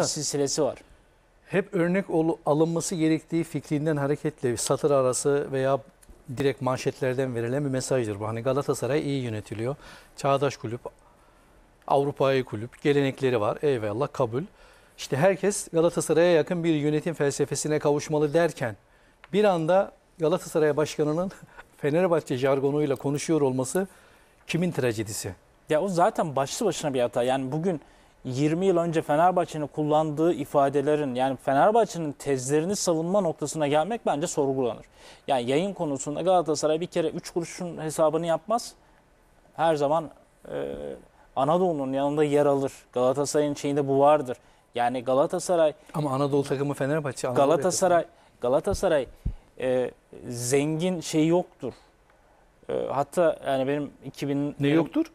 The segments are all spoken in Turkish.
silsilesi var. Hep örnek alınması gerektiği fikrinden hareketle satır arası veya direkt manşetlerden verilen bir mesajdır bu. Hani Galatasaray iyi yönetiliyor. Çağdaş kulüp, Avrupa'yı kulüp, gelenekleri var. Eyvallah kabul. İşte herkes Galatasaray'a yakın bir yönetim felsefesine kavuşmalı derken bir anda Galatasaray Başkanı'nın Fenerbahçe jargonuyla konuşuyor olması kimin trajedisi? Ya o zaten başlı başına bir hata. Yani bugün 20 yıl önce Fenerbahçe'nin kullandığı ifadelerin yani Fenerbahçe'nin tezlerini savunma noktasına gelmek bence sorgulanır. Yani yayın konusunda Galatasaray bir kere 3 kuruşun hesabını yapmaz. Her zaman e, Anadolu'nun yanında yer alır. Galatasaray'ın şeyinde bu vardır. Yani Galatasaray Ama Anadolu takımı Fenerbahçe. Anadolu Galatasaray Galatasaray e, zengin şey yoktur. E, hatta yani benim 2000 Ne yoktur?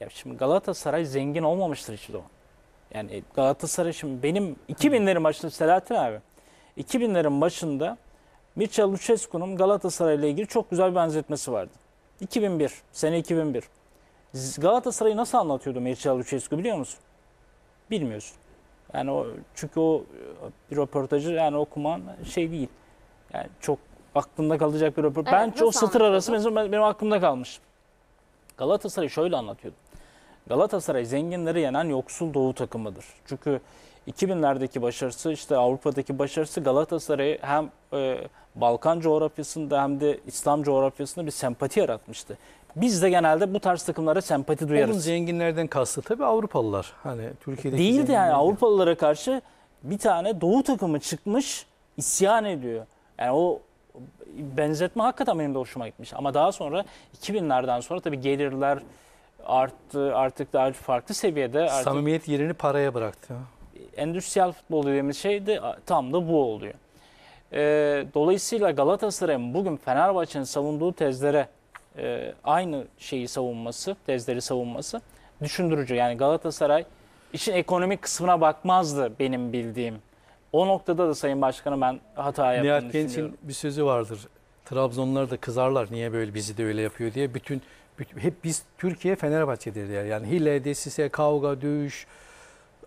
ya şimdi Galatasaray zengin olmamıştır hiçbir zaman. Yani Galatasaray şimdi benim 2000'lerin başında Selahattin abi 2000'lerin başında Mircea Lucescu'nun Galatasaray ile ilgili çok güzel bir benzetmesi vardı. 2001, sene 2001. Z- Galatasaray'ı nasıl anlatıyordu Mircea Lucescu biliyor musun? Bilmiyorsun. Yani o çünkü o e, bir röportajı yani okuman şey değil. Yani çok aklında kalacak bir röportaj. Evet, ben çok satır arası benim aklımda kalmış. Galatasaray şöyle anlatıyordu. Galatasaray zenginleri yenen yoksul doğu takımıdır. Çünkü 2000'lerdeki başarısı işte Avrupa'daki başarısı Galatasaray'ı hem e, Balkan coğrafyasında hem de İslam coğrafyasında bir sempati yaratmıştı. Biz de genelde bu tarz takımlara sempati Onun duyarız. zenginlerden kastı tabii Avrupalılar. Hani Türkiye'deki Değildi yani Avrupalılara karşı bir tane doğu takımı çıkmış isyan ediyor. Yani o benzetme hakikaten benim de hoşuma gitmiş. Ama daha sonra 2000'lerden sonra tabii gelirler arttı artık daha farklı seviyede artık Samimiyet yerini paraya bıraktı. endüstriyel futbol dediğimiz şey de tam da bu oluyor. Ee, dolayısıyla Galatasaray'ın bugün Fenerbahçe'nin savunduğu tezlere e, aynı şeyi savunması, tezleri savunması düşündürücü. Yani Galatasaray işin ekonomik kısmına bakmazdı benim bildiğim. O noktada da Sayın Başkanım ben hata yaptığını Nihat. Genç'in bir sözü vardır. Trabzonlular da kızarlar niye böyle bizi de öyle yapıyor diye. Bütün- hep biz Türkiye Fenerbahçe'dir der. Yani hile, desise, kavga, dövüş,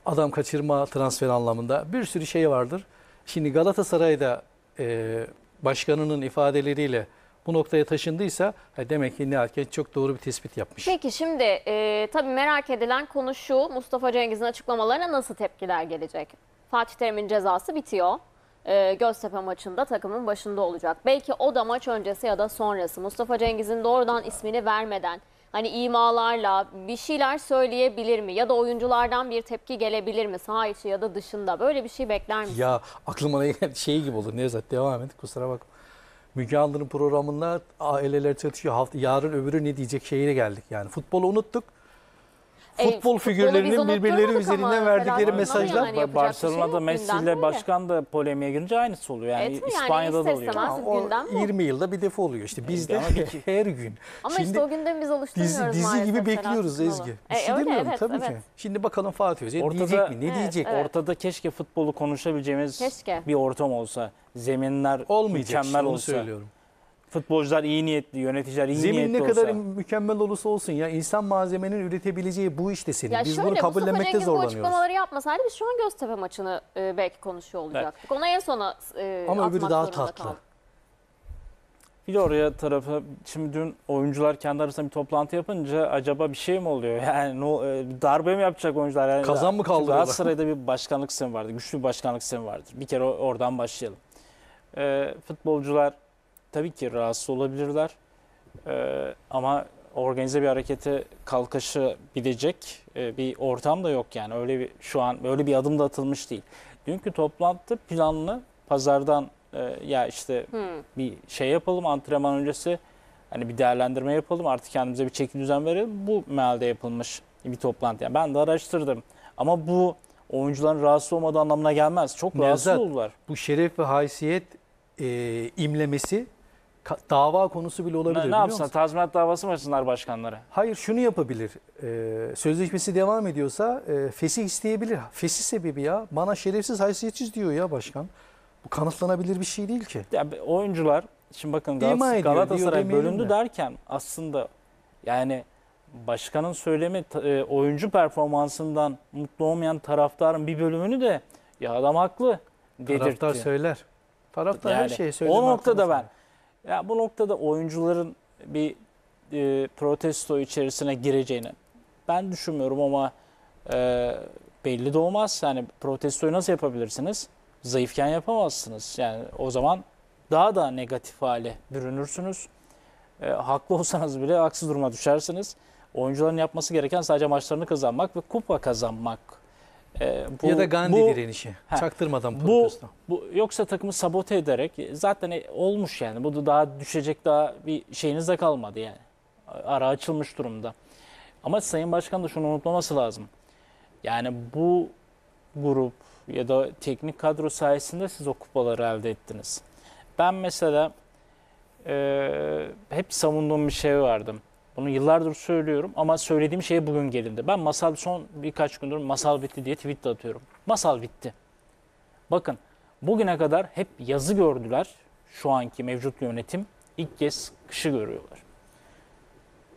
adam kaçırma transfer anlamında bir sürü şey vardır. Şimdi Galatasaray'da e, başkanının ifadeleriyle bu noktaya taşındıysa demek ki Nihat Genç çok doğru bir tespit yapmış. Peki şimdi e, tabii merak edilen konu şu. Mustafa Cengiz'in açıklamalarına nasıl tepkiler gelecek? Fatih Terim'in cezası bitiyor. E, Göztepe maçında takımın başında olacak. Belki o da maç öncesi ya da sonrası. Mustafa Cengiz'in doğrudan ismini vermeden hani imalarla bir şeyler söyleyebilir mi? Ya da oyunculardan bir tepki gelebilir mi? Saha içi ya da dışında. Böyle bir şey bekler misin? Ya aklıma ne şey gibi olur. Nevzat devam et kusura bakma. Müge Anlı'nın programında aileler çatışıyor. Hafta, yarın öbürü ne diyecek şeyine geldik yani. Futbolu unuttuk. E, Futbol futbolu biz figürlerinin birbirleri unutturmadık üzerinden ama verdikleri Fenerbahçe'nin mesajlar. yani yapacak bir şey Barcelona'da yok. Messi Gündem ile başkan da polemiğe girince aynısı oluyor. Yani Evet, yani İspanya'da da ister oluyor. istemez. Ama o gündem bu. 20 yılda bir defa oluyor işte. Bizde ama her gün. Ama Şimdi işte o gündemi biz oluşturmuyoruz dizi, dizi maalesef gibi bekliyoruz Kınalı. Ezgi. E, Bir şey öyle, demiyorum evet, tabii evet. ki. Şimdi bakalım Fatih Hoca Ortada- diyecek mi? Ne Evet, diyecek? evet. Ortada keşke futbolu konuşabileceğimiz Keşke. bir ortam olsa. Zeminler Olmayacak işte mükemmel onu olsa. söylüyorum. Futbolcular iyi niyetli, yöneticiler iyi Zemin niyetli ne kadar olsa. mükemmel olursa olsun ya insan malzemenin üretebileceği bu işte senin. Ya Biz şöyle bunu Mustafa kabullenmekte Cengiz bu zorlanıyoruz. açıklamaları yapmasaydı biz şu an Göztepe maçını e, belki konuşuyor olacaktık. Ona en sona e, Ama öbürü atmak daha zorunda tatlı. kaldık. Bir de oraya tarafı şimdi dün oyuncular kendi arasında bir toplantı yapınca acaba bir şey mi oluyor? Yani no, e, darbe mi yapacak oyuncular? Yani Kazan mı kaldırıyorlar? Galatasaray'da bir başkanlık sistemi vardı. Güçlü bir başkanlık sistemi vardır. Bir kere o- oradan başlayalım. E, futbolcular tabii ki rahatsız olabilirler. E, ama organize bir harekete kalkışı bilecek e, bir ortam da yok yani. Öyle bir şu an öyle bir adım da atılmış değil. Dünkü toplantı planlı pazardan e, ya işte Hmm. bir şey yapalım antrenman öncesi hani bir değerlendirme yapalım artık kendimize bir çeki düzen verelim. Bu mealde yapılmış bir toplantı. Yani ben de araştırdım. Ama bu oyuncuların rahatsız olmadığı anlamına gelmez. Çok rahatsız Nevzat, oldular. Bu şeref ve haysiyet e, imlemesi dava konusu bile olabilir Ne, ne musun? Tazminat davası mı açsınlar başkanlara? Hayır şunu yapabilir. E, sözleşmesi devam ediyorsa e, fesih isteyebilir. Fesih sebebi ya. Bana şerefsiz haysiyetsiz diyor ya başkan. Bu kanıtlanabilir bir şey değil ki. Ya oyuncular şimdi bakın Galatasaray, ediyor, diyor Galatasaray bölündü de. derken aslında yani başkanın söylemi e, oyuncu performansından mutlu olmayan taraftarın bir bölümünü de Ya adam haklı Taraftar dedirtti. söyler. Taraftar her Yani şeyi söyler. o noktada ben ya bu noktada oyuncuların bir e, protesto içerisine gireceğini ben düşünmüyorum ama e, belli de olmaz. Yani protestoyu nasıl yapabilirsiniz? Zayıfken yapamazsınız. Yani o zaman daha da negatif hale bürünürsünüz. E, haklı olsanız bile haksız duruma düşersiniz. Oyuncuların yapması gereken sadece maçlarını kazanmak ve kupa kazanmak. E, bu- ya da Gandhi bu- direnişi. Ha, Çaktırmadan bu- protesto. bu yoksa takımı sabote ederek zaten e, olmuş yani. Bu da daha düşecek daha bir şeyiniz de kalmadı yani. Ara açılmış durumda. Ama Sayın Başkan da şunu unutmaması lazım. Yani bu grup ya da teknik kadro sayesinde siz o kupaları elde ettiniz. Ben mesela e, hep savunduğum bir şey vardı. Bunu yıllardır söylüyorum ama söylediğim şeye bugün gelindi. Ben masal son birkaç gündür masal bitti diye tweet atıyorum. Masal bitti. Bakın bugüne kadar hep yazı gördüler. Şu anki mevcut yönetim ilk kez kışı görüyorlar.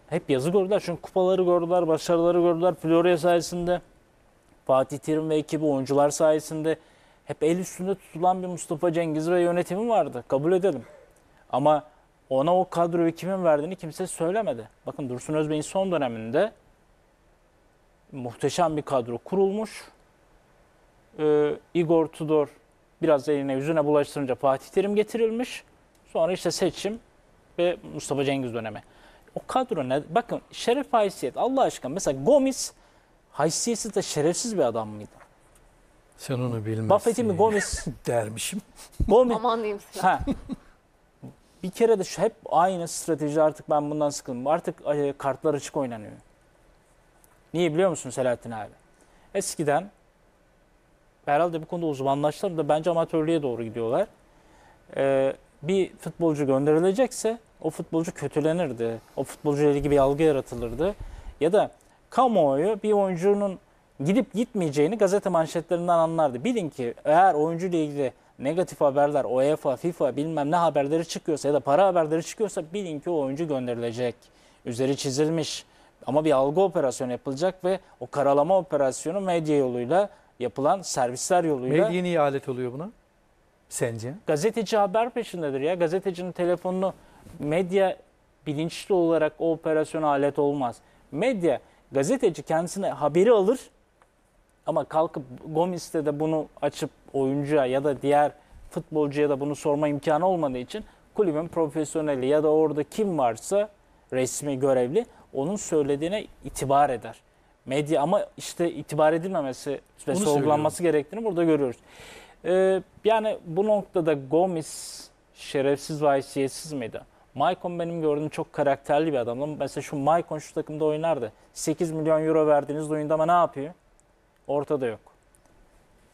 Hep yazı gördüler çünkü kupaları gördüler, başarıları gördüler. Florya sayesinde Fatih Terim ve ekibi oyuncular sayesinde hep el üstünde tutulan bir Mustafa Cengiz ve yönetimi vardı. Kabul edelim. Ama ona o kadroyu kimin verdiğini kimse söylemedi. Bakın Dursun Özbey'in son döneminde muhteşem bir kadro kurulmuş. Ee, Igor Tudor biraz eline yüzüne bulaştırınca Fatih Terim getirilmiş. Sonra işte seçim ve Mustafa Cengiz dönemi. O kadro ne? Bakın şeref haysiyet Allah aşkına. Mesela Gomis haysiyetsiz de şerefsiz bir adam mıydı? Sen onu bilmezsin. Buffett'i mi Gomis? dermişim. Gomis. Aman diyeyim. Ha. Bir kere de şu hep aynı strateji artık ben bundan sıkıldım. Artık e, kartlar açık oynanıyor. Niye biliyor musun Selahattin abi? Eskiden herhalde bu konuda uzmanlaştılar da bence amatörlüğe doğru gidiyorlar. Ee, bir futbolcu gönderilecekse o futbolcu kötülenirdi. O futbolcu ilgili bir algı yaratılırdı. Ya da kamuoyu bir oyuncunun gidip gitmeyeceğini gazete manşetlerinden anlardı. Bilin ki eğer oyuncu ile ilgili negatif haberler, UEFA, FIFA bilmem ne haberleri çıkıyorsa ya da para haberleri çıkıyorsa bilin ki o oyuncu gönderilecek. Üzeri çizilmiş. Ama bir algı operasyonu yapılacak ve o karalama operasyonu medya yoluyla yapılan servisler yoluyla Medya niye alet oluyor buna? Sence? gazeteci haber peşindedir ya. Gazetecinin telefonunu medya bilinçli olarak o operasyona alet olmaz. Medya gazeteci kendisine haberi alır ama kalkıp Gomis'te de bunu açıp oyuncuya ya da diğer futbolcuya da bunu sorma imkanı olmadığı için kulübün profesyoneli ya da orada kim varsa resmi görevli onun söylediğine itibar eder. Medya ama işte itibar edilmemesi ve Onu sorgulanması gerektiğini burada görüyoruz. Ee, yani bu noktada Gomis şerefsiz ve haysiyetsiz miydi? Maicon benim gördüğüm çok karakterli bir adamdı. Mesela şu Maicon şu takımda oynardı. 8 milyon euro verdiğiniz Luyendama ne yapıyor? Ortada yok.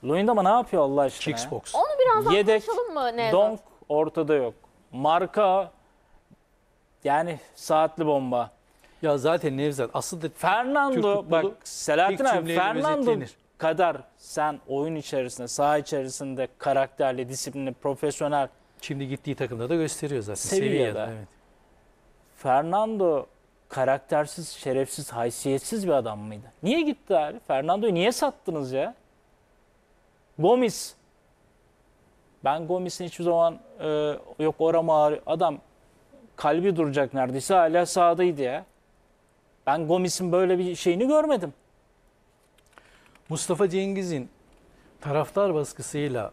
Luyendama ne yapıyor Allah aşkına? Kickbox. Onu biraz daha Yedek, konuşalım mı Nevzat? Donk ortada yok. Marka yani saatli bomba. Ya zaten Nevzat aslında Türk Fernando futbolu bak Selahattin tek abi cümleyle Fernando özetlenir. kadar sen oyun içerisinde, saha içerisinde karakterli, disiplinli, profesyonel şimdi gittiği takımda da gösteriyor zaten. Sevilla'da. Sevilla'da, Evet. Fernando karaktersiz, şerefsiz, haysiyetsiz bir adam mıydı? Niye gitti abi? Fernando'yu niye sattınız ya? Gomis. Ben Gomis'in hiçbir zaman e, yok oram ağrıyor. Adam kalbi duracak neredeyse hala sahadaydı ya. Ben Gomis'in böyle bir şeyini görmedim. Mustafa Cengiz'in taraftar baskısıyla